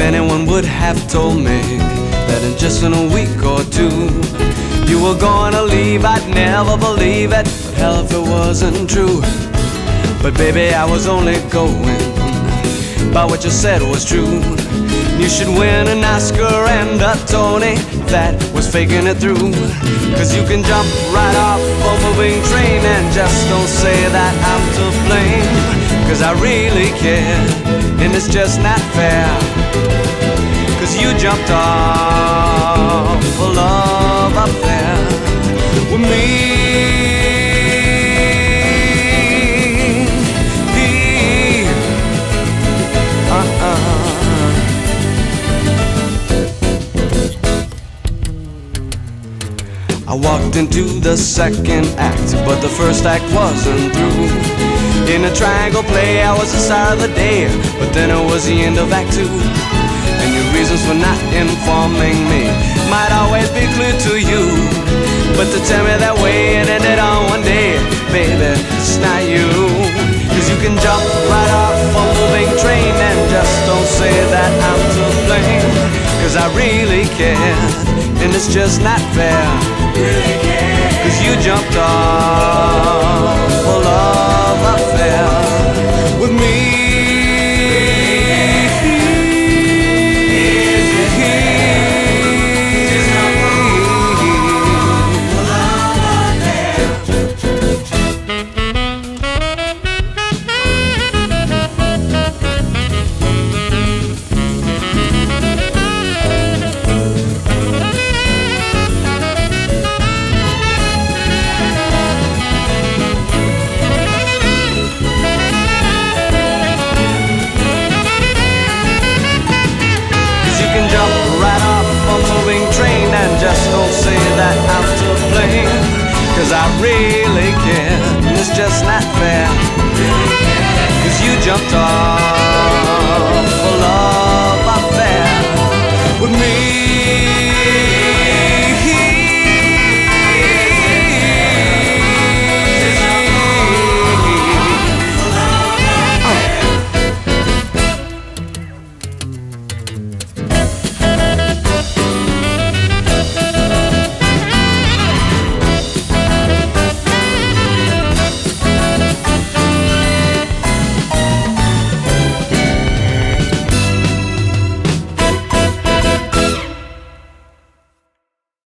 anyone would have told me that in just in a week or two you were gonna leave, I'd never believe it. But hell, if it wasn't true. But baby, I was only going by what you said was true. You should win an Oscar and a Tony. That was faking it through. Cause you can jump right off a moving train and just don't say that I'm to blame. Cause I really care, and it's just not fair. You jumped off a love affair with me. Uh-uh. I walked into the second act, but the first act wasn't through. In a triangle play, I was the star of the day, but then it was the end of Act Two. Your reasons for not informing me might always be clear to you. But to tell me that way and end it on one day, baby, it's not you. Cause you can jump right off a moving train and just don't say that I'm to blame. Cause I really care, and it's just not fair. Cause you jumped off jumped off